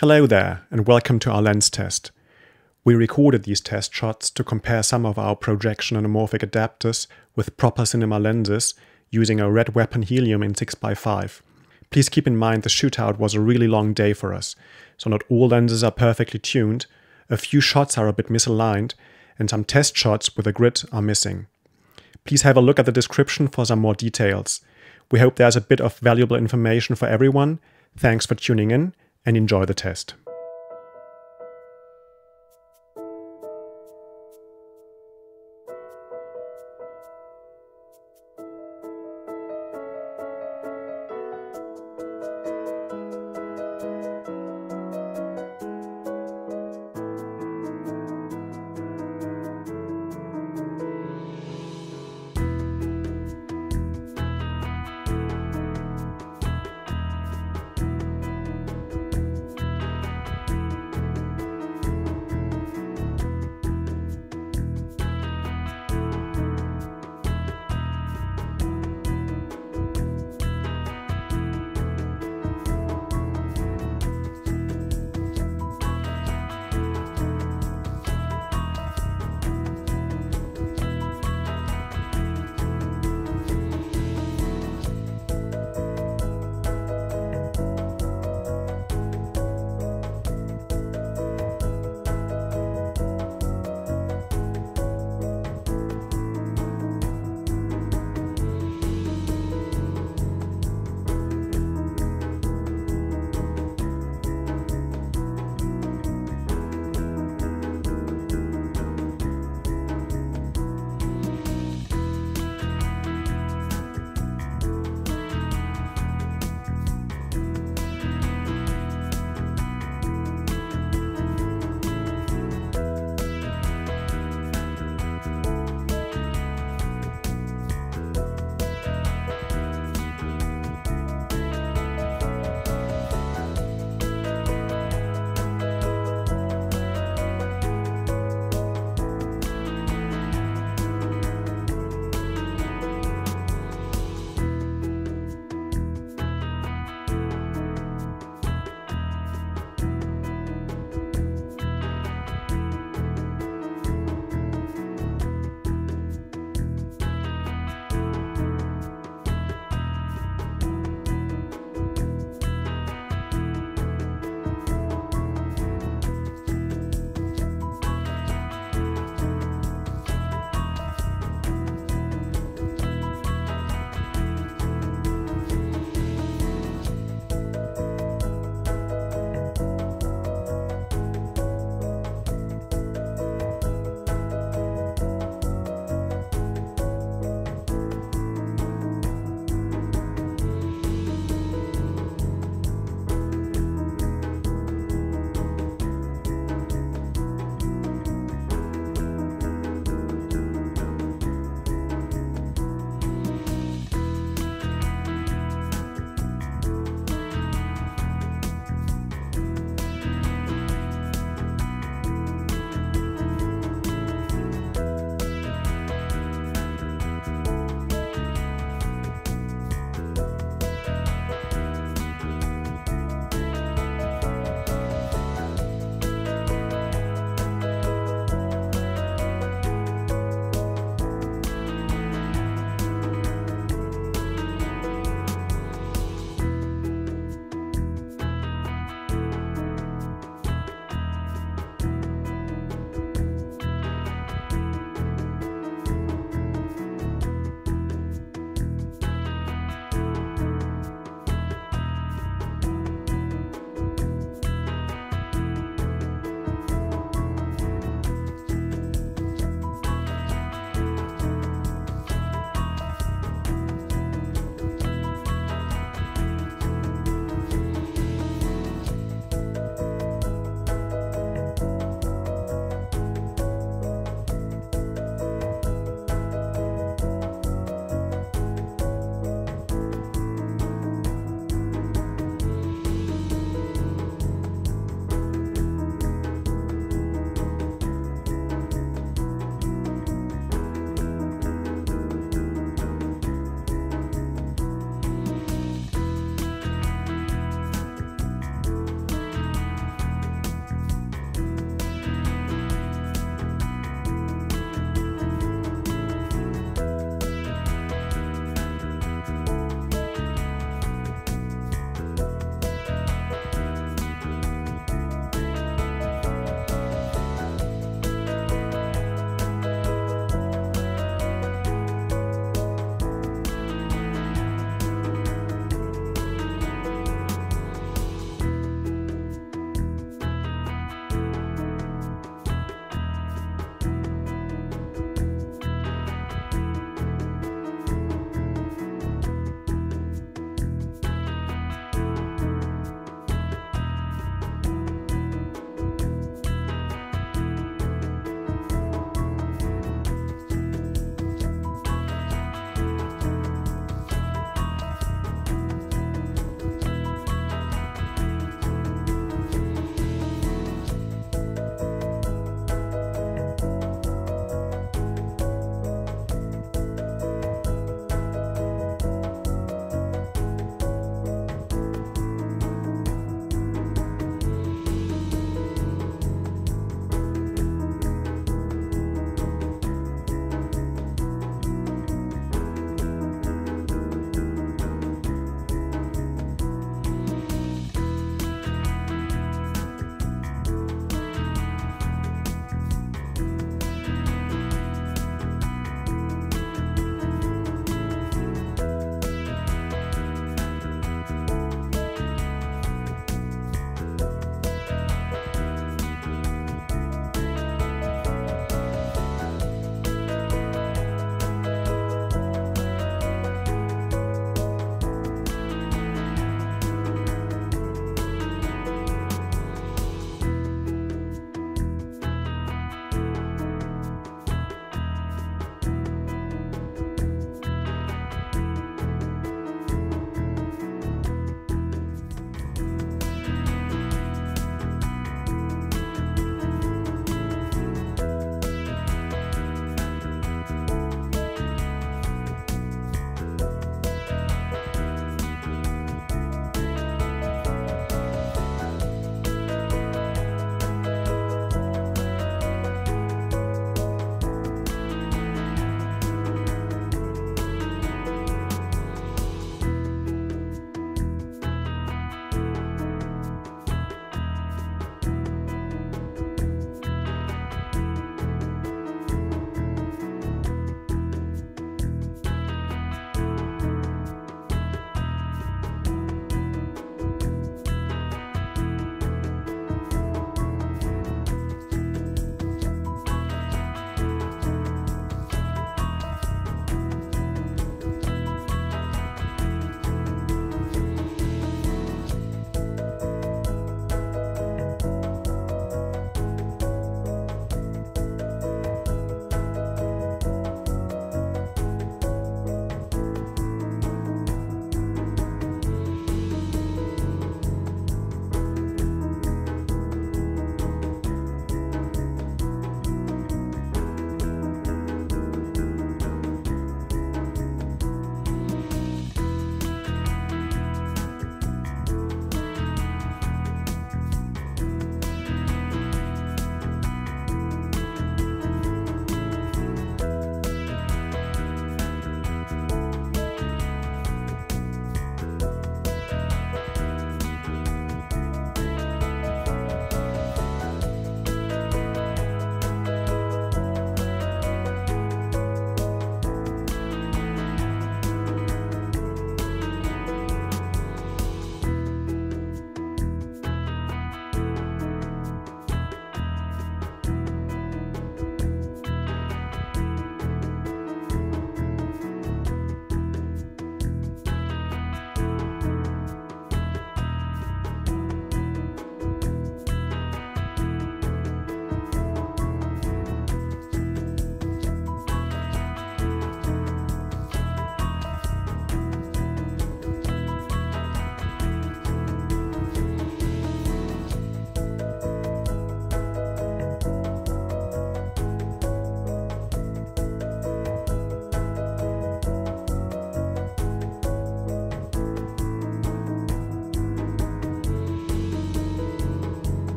Hello there, and welcome to our lens test. We recorded these test shots to compare some of our projection anamorphic adapters with proper cinema lenses using a red weapon helium in 6x5. Please keep in mind the shootout was a really long day for us, so not all lenses are perfectly tuned, a few shots are a bit misaligned, and some test shots with a grid are missing. Please have a look at the description for some more details. We hope there's a bit of valuable information for everyone. Thanks for tuning in and enjoy the test.